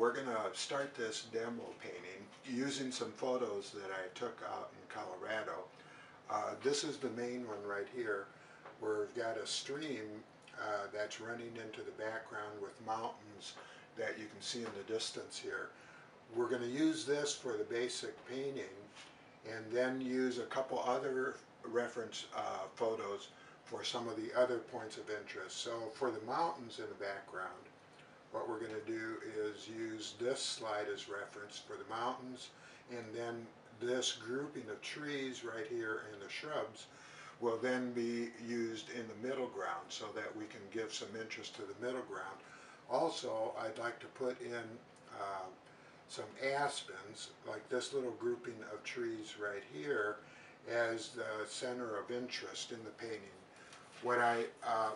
we're going to start this demo painting using some photos that I took out in Colorado. Uh, this is the main one right here where we've got a stream uh, that's running into the background with mountains that you can see in the distance here. We're going to use this for the basic painting and then use a couple other reference uh, photos for some of the other points of interest. So for the mountains in the background, what we're going to do is use this slide as reference for the mountains and then this grouping of trees right here and the shrubs will then be used in the middle ground so that we can give some interest to the middle ground. Also, I'd like to put in uh, some aspens, like this little grouping of trees right here, as the center of interest in the painting. What I uh,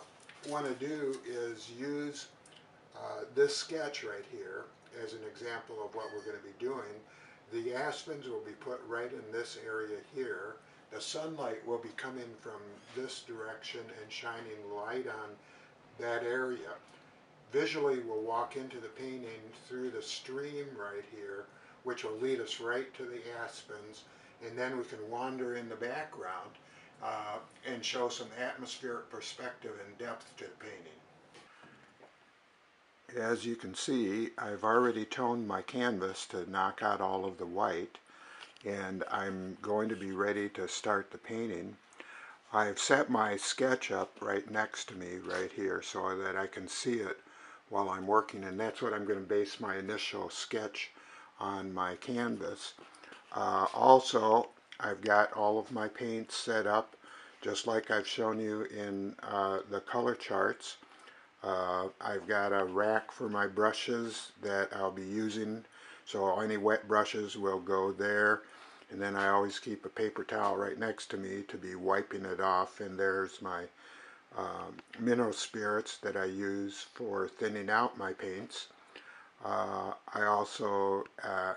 want to do is use uh, this sketch right here as an example of what we're going to be doing. The aspens will be put right in this area here. The sunlight will be coming from this direction and shining light on that area. Visually, we'll walk into the painting through the stream right here, which will lead us right to the aspens, and then we can wander in the background uh, and show some atmospheric perspective and depth to the painting. As you can see, I've already toned my canvas to knock out all of the white and I'm going to be ready to start the painting. I've set my sketch up right next to me right here so that I can see it while I'm working and that's what I'm going to base my initial sketch on my canvas. Uh, also I've got all of my paints set up just like I've shown you in uh, the color charts. Uh, I've got a rack for my brushes that I'll be using. So any wet brushes will go there. And then I always keep a paper towel right next to me to be wiping it off. And there's my um, mineral spirits that I use for thinning out my paints. Uh, I also uh,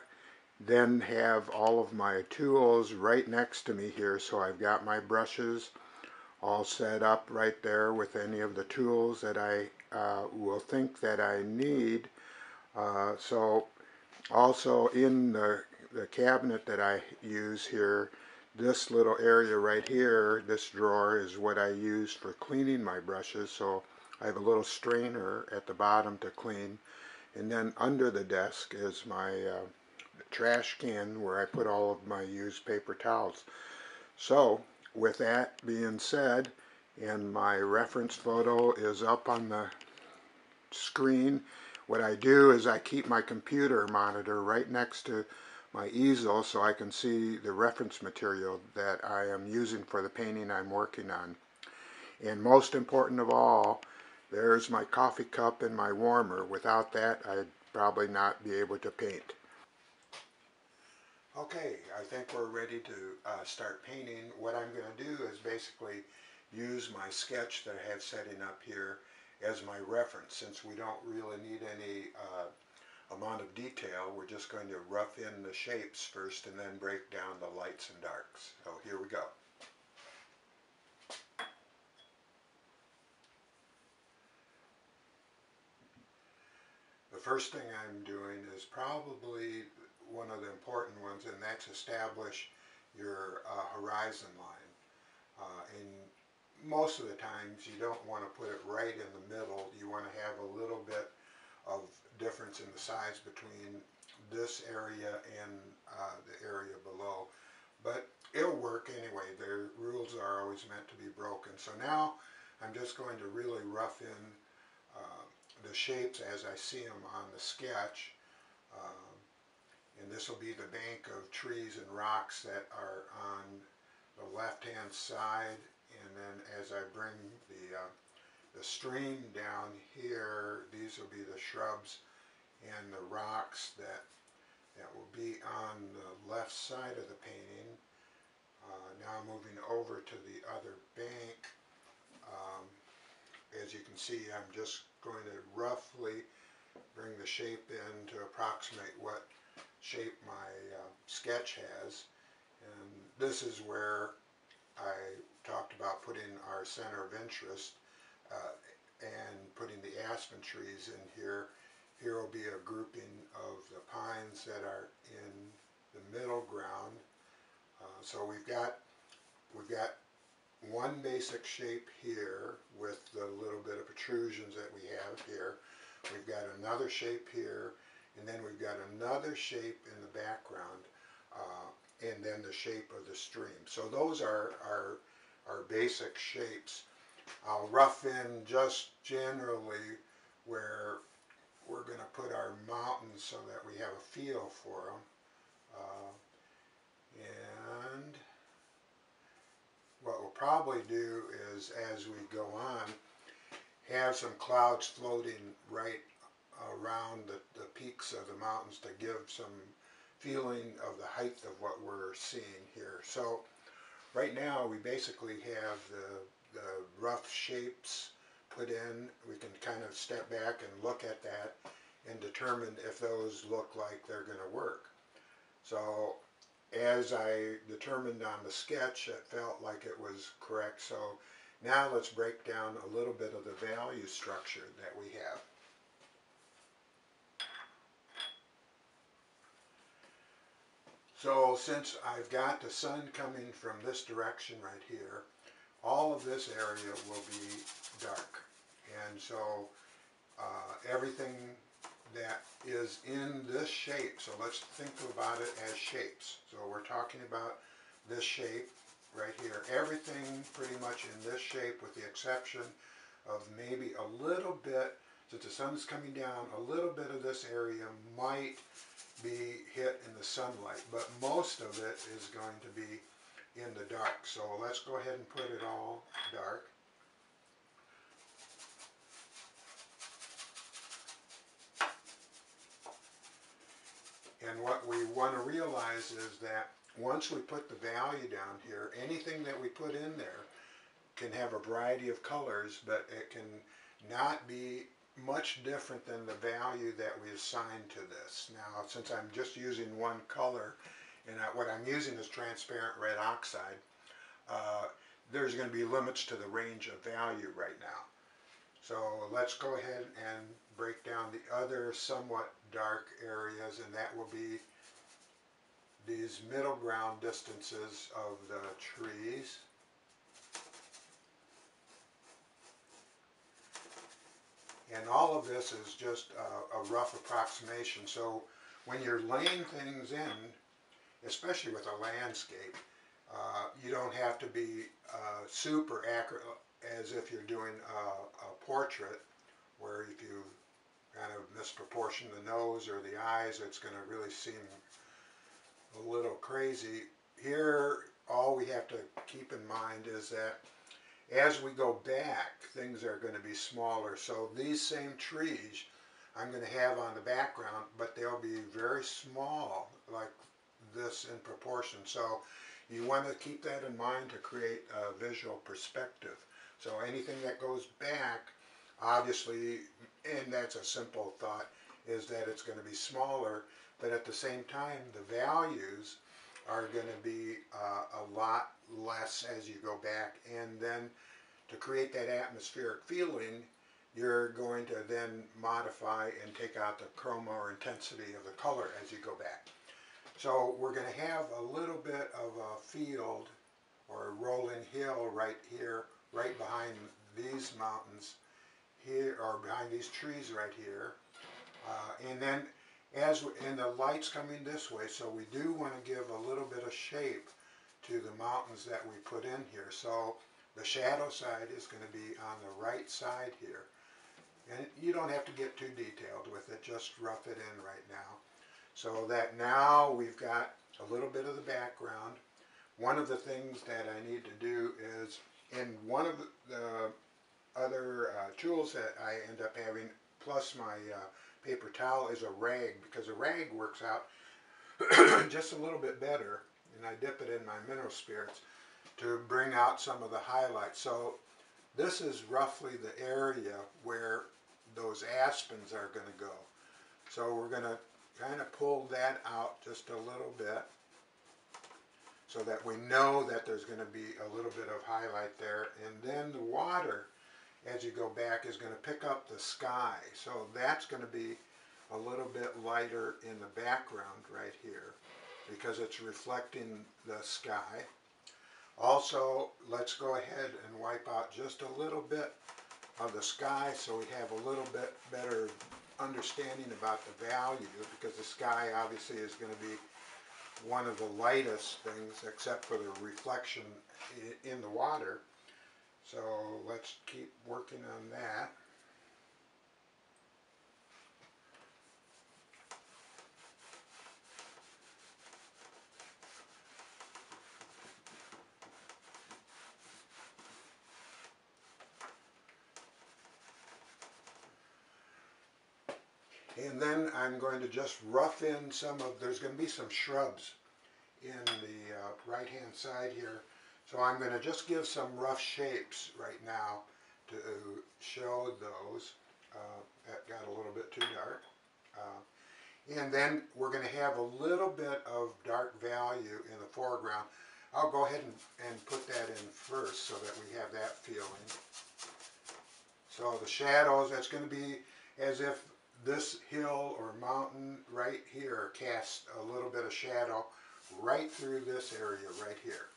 then have all of my tools right next to me here. So I've got my brushes all set up right there with any of the tools that I uh, will think that I need. Uh, so also in the, the cabinet that I use here, this little area right here, this drawer is what I use for cleaning my brushes. So I have a little strainer at the bottom to clean. And then under the desk is my uh, trash can where I put all of my used paper towels. So with that being said, and my reference photo is up on the screen, what I do is I keep my computer monitor right next to my easel so I can see the reference material that I am using for the painting I'm working on. And most important of all, there's my coffee cup and my warmer. Without that, I'd probably not be able to paint. Okay, I think we're ready to uh, start painting. What I'm going to do is basically use my sketch that I have setting up here as my reference. Since we don't really need any uh, amount of detail, we're just going to rough in the shapes first and then break down the lights and darks. So here we go. The first thing I'm doing is probably one of the important ones, and that's establish your uh, horizon line. Uh, and most of the times you don't want to put it right in the middle. You want to have a little bit of difference in the size between this area and uh, the area below. But it'll work anyway. The rules are always meant to be broken. So now I'm just going to really rough in uh, the shapes as I see them on the sketch. Um, and this will be the bank of trees and rocks that are on the left hand side then as I bring the uh, the stream down here these will be the shrubs and the rocks that that will be on the left side of the painting uh, now moving over to the other bank um, as you can see I'm just going to roughly bring the shape in to approximate what shape my uh, sketch has. And this is where I talked about putting our center of interest uh, and putting the aspen trees in here. here will be a grouping of the pines that are in the middle ground. Uh, so we've got we've got one basic shape here with the little bit of protrusions that we have here. We've got another shape here, and then we've got another shape in the background, uh, and then the shape of the stream. So those are our, our basic shapes. I'll rough in just generally where we're going to put our mountains so that we have a feel for them. Uh, and what we'll probably do is as we go on, have some clouds floating right around the, the peaks of the mountains to give some feeling of the height of what we're seeing here. So right now we basically have the, the rough shapes put in. We can kind of step back and look at that and determine if those look like they're going to work. So as I determined on the sketch, it felt like it was correct. So now let's break down a little bit of the value structure that we have. So since I've got the sun coming from this direction right here, all of this area will be dark. And so uh, everything that is in this shape, so let's think about it as shapes. So we're talking about this shape right here. Everything pretty much in this shape with the exception of maybe a little bit, since the sun is coming down, a little bit of this area might be hit in the sunlight, but most of it is going to be in the dark. So let's go ahead and put it all dark. And what we want to realize is that once we put the value down here, anything that we put in there can have a variety of colors, but it can not be much different than the value that we assign to this. Now, since I'm just using one color, and what I'm using is transparent red oxide, uh, there's going to be limits to the range of value right now. So let's go ahead and break down the other somewhat dark areas, and that will be these middle ground distances of the trees. And all of this is just a, a, rough approximation. So when you're laying things in, especially with a landscape, uh, you don't have to be uh, super accurate as if you're doing a, a portrait where if you kind of misproportion the nose or the eyes, it's going to really seem a little crazy. Here, all we have to keep in mind is that as we go back, things are going to be smaller. So these same trees I'm going to have on the background, but they'll be very small, like this in proportion. So you want to keep that in mind to create a visual perspective. So anything that goes back, obviously, and that's a simple thought, is that it's going to be smaller, but at the same time, the values are going to be uh, a lot less as you go back. And then to create that atmospheric feeling, you're going to then modify and take out the chroma or intensity of the color as you go back. So we're going to have a little bit of a field or a rolling hill right here, right behind these mountains here, or behind these trees right here. Uh, and then as we, and the light's coming this way, so we do want to give a little bit of shape to the mountains that we put in here. So the shadow side is going to be on the right side here. And you don't have to get too detailed with it, just rough it in right now. So that now we've got a little bit of the background. One of the things that I need to do is, in one of the other uh, tools that I end up having, plus my uh, paper towel, is a rag, because a rag works out just a little bit better, and I dip it in my mineral spirits to bring out some of the highlights. So this is roughly the area where those aspens are going to go. So we're going to kind of pull that out just a little bit so that we know that there's going to be a little bit of highlight there. And then the water, as you go back, is going to pick up the sky. So that's going to be a little bit lighter in the background right here because it's reflecting the sky. Also, let's go ahead and wipe out just a little bit of the sky so we have a little bit better understanding about the value because the sky obviously is going to be one of the lightest things except for the reflection in the water. So let's keep working on that. And then I'm going to just rough in some of, there's going to be some shrubs in the uh, right hand side here. So I'm going to just give some rough shapes right now to show those. Uh, that got a little bit too dark. Uh, and then we're going to have a little bit of dark value in the foreground. I'll go ahead and, and put that in first so that we have that feeling. So the shadows, that's going to be as if this hill or mountain right here casts a little bit of shadow right through this area right here.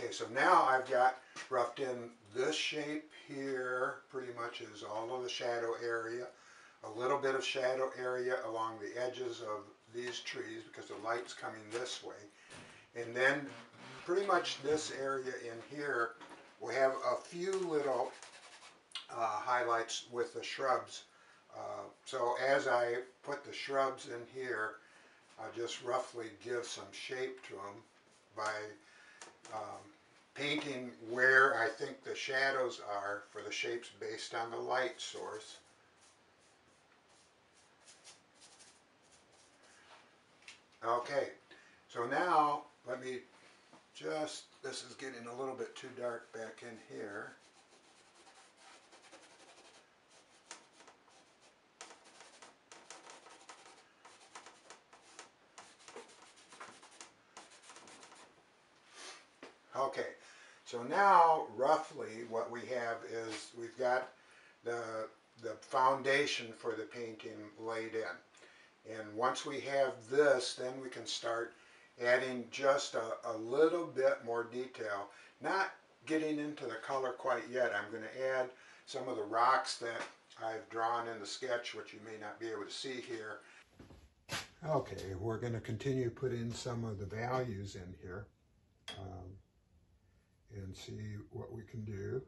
Okay, so now I've got roughed in this shape here, pretty much is all of the shadow area, a little bit of shadow area along the edges of these trees because the light's coming this way. And then pretty much this area in here, we have a few little uh, highlights with the shrubs. Uh, so as I put the shrubs in here, I just roughly give some shape to them by um, painting where I think the shadows are for the shapes based on the light source. Okay, so now let me just, this is getting a little bit too dark back in here. Okay, so now roughly what we have is we've got the, the foundation for the painting laid in. And once we have this, then we can start adding just a, a little bit more detail. Not getting into the color quite yet. I'm going to add some of the rocks that I've drawn in the sketch, which you may not be able to see here. Okay, we're going to continue putting some of the values in here. Um, and see what we can do.